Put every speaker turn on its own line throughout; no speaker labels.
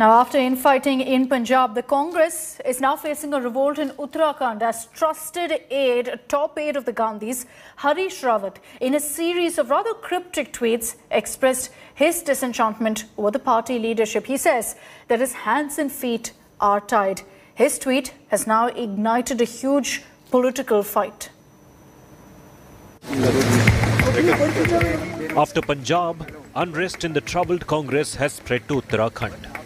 Now, after infighting in Punjab, the Congress is now facing a revolt in Uttarakhand as trusted aide, top aide of the Gandhis, Harish Rawat, in a series of rather cryptic tweets, expressed his disenchantment over the party leadership. He says that his hands and feet are tied. His tweet has now ignited a huge political fight.
After Punjab, unrest in the troubled Congress has spread to Uttarakhand.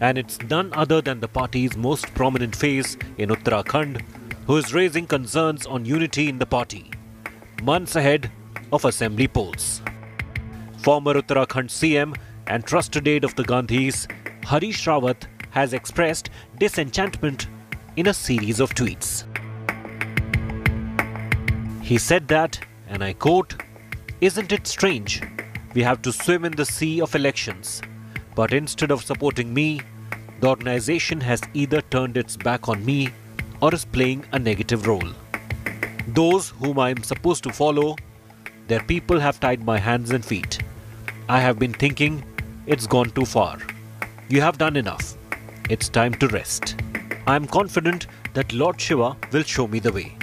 And it's none other than the party's most prominent face in Uttarakhand who is raising concerns on unity in the party, months ahead of assembly polls. Former Uttarakhand CM and trusted aide of the Gandhis, Harish Rawat, has expressed disenchantment in a series of tweets. He said that, and I quote, Isn't it strange? We have to swim in the sea of elections. But instead of supporting me, the organization has either turned its back on me or is playing a negative role. Those whom I am supposed to follow, their people have tied my hands and feet. I have been thinking, it's gone too far. You have done enough. It's time to rest. I am confident that Lord Shiva will show me the way.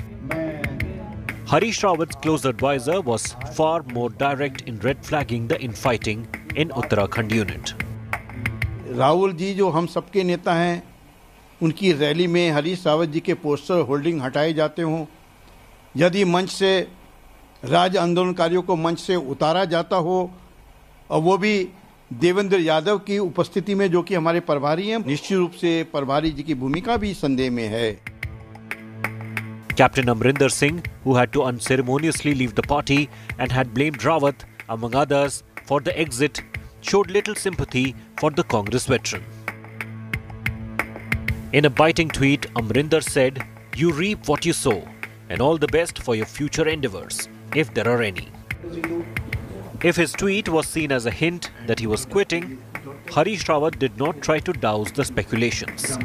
Harish Rawat's close advisor was far more direct in red flagging the infighting in Uttarakhand unit.
Rahul ji जो हम सबके नेता हैं उनकी rally में हरीश रावत जी के poster holding हटाए जाते हों। यदि मंच से राज आंदोलनकारियों को मंच से उतारा जाता हो और वो भी देवेंद्र यादव की उपस्थिति में जो कि हमारे प्रभारी हैं निश्चित रूप से प्रभारी जी की भूमिका भी संदेह में है।
Captain Amrinder Singh, who had to unceremoniously leave the party and had blamed Rawat, among others, for the exit, showed little sympathy for the Congress veteran. In a biting tweet, Amrinder said, You reap what you sow, and all the best for your future endeavours, if there are any. If his tweet was seen as a hint that he was quitting, Harish Rawat did not try to douse the speculations.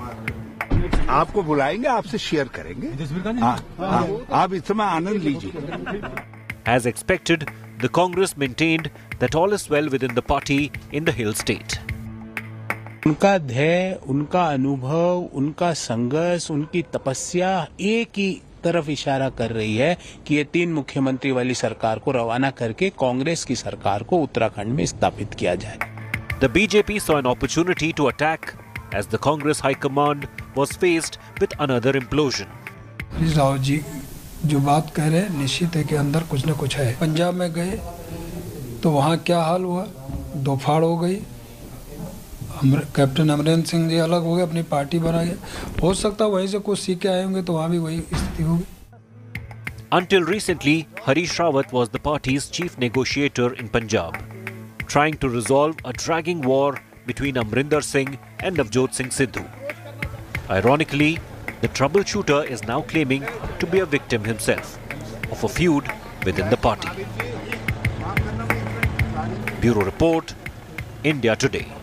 आपको बुलाएंगे आपसे share करेंगे हाँ, हाँ, आप इस समय आनंद लीजिए
As expected, the Congress maintained that all is well within the party in the hill state.
उनका ध्येय उनका अनुभव उनका संघर्ष उनकी तपस्या एक ही तरफ़ इशारा कर रही है कि ये तीन मुख्यमंत्री वाली सरकार को रवाना करके कांग्रेस की सरकार को उत्तराखंड में स्थापित किया जाए
the BJP so an opportunity to attack as the Congress high command was faced with another implosion
Rahul ji जो बात कह रहे हैं निश्चित है कि अंदर कुछ न कुछ है पंजाब में गए तो वहाँ क्या हाल हुआ दो फाड़ हो गई अमर, कैप्टन अमरेंद्र सिंह जी अलग हो गए अपनी पार्टी बना गए हो सकता है वहीं से कुछ सीख के आए होंगे तो वहाँ भी वही स्थिति होगी
Until recently, Harish Rawat was the party's chief negotiator in Punjab, trying to resolve a dragging war between Amrinder Singh and Navjot Singh Sidhu. Ironically, the troubleshooter is now claiming to be a victim himself of a feud within the party. Bureau Report, India Today.